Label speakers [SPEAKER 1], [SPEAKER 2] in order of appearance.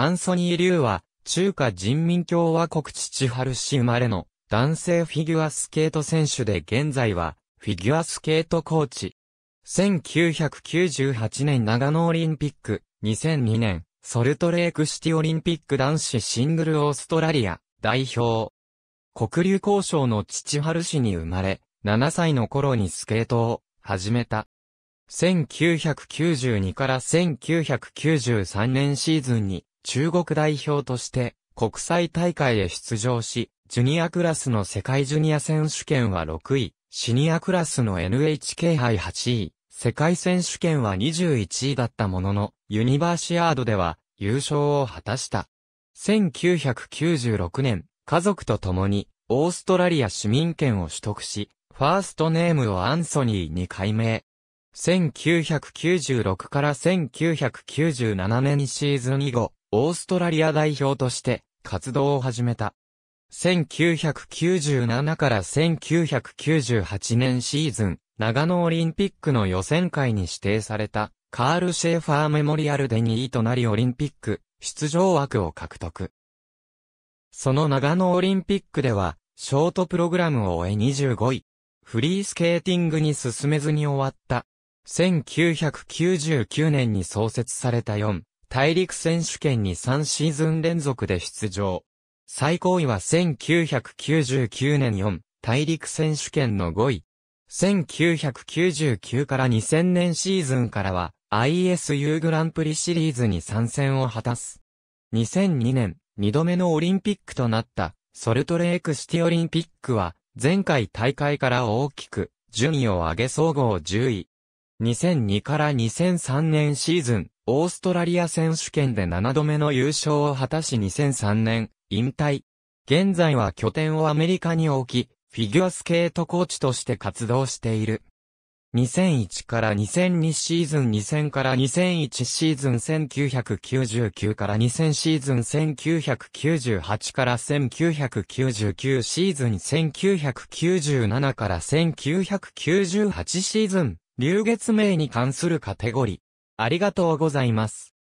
[SPEAKER 1] アンソニー・リューは、中華人民共和国父春市生まれの男性フィギュアスケート選手で現在は、フィギュアスケートコーチ。1998年長野オリンピック、2002年、ソルトレークシティオリンピック男子シングルオーストラリア代表。黒竜交渉の父春市に生まれ、7歳の頃にスケートを始めた。1992から1993年シーズンに中国代表として国際大会へ出場し、ジュニアクラスの世界ジュニア選手権は6位、シニアクラスの NHK 杯8位、世界選手権は21位だったものの、ユニバーシアードでは優勝を果たした。1996年、家族と共にオーストラリア市民権を取得し、ファーストネームをアンソニーに改名。1996から1997年シーズン以後、オーストラリア代表として活動を始めた。1997から1998年シーズン、長野オリンピックの予選会に指定された、カール・シェーファーメモリアルで2位となりオリンピック、出場枠を獲得。その長野オリンピックでは、ショートプログラムを終え25位。フリースケーティングに進めずに終わった。1999年に創設された4大陸選手権に3シーズン連続で出場。最高位は1999年4大陸選手権の5位。1999から2000年シーズンからは ISU グランプリシリーズに参戦を果たす。2002年、2度目のオリンピックとなったソルトレークシティオリンピックは前回大会から大きく順位を上げ総合10位。2002から2003年シーズン、オーストラリア選手権で7度目の優勝を果たし2003年、引退。現在は拠点をアメリカに置き、フィギュアスケートコーチとして活動している。2001から2002シーズン2000から2001シーズン1999から2000シーズン1998から1999シーズン1997から1998シーズン、流月名に関するカテゴリー。ありがとうございます。